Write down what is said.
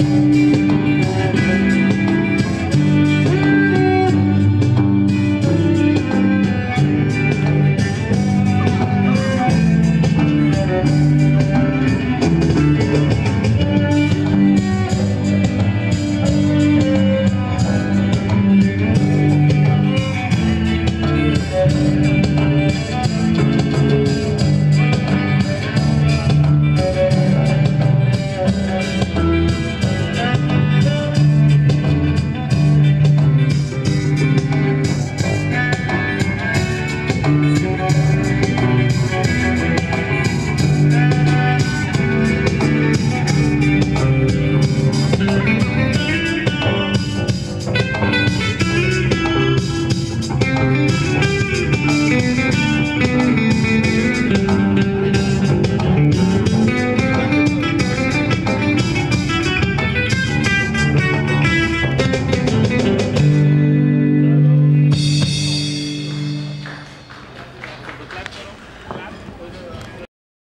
Música